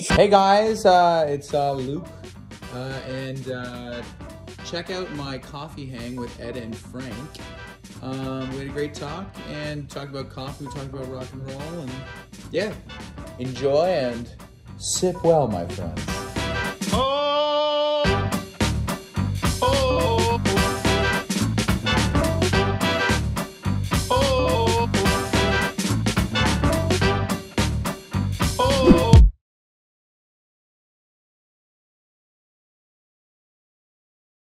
Hey guys, uh, it's uh, Luke, uh, and uh, check out my coffee hang with Ed and Frank. Um, we had a great talk and talked about coffee, we talked about rock and roll, and yeah, enjoy and sip well, my friends.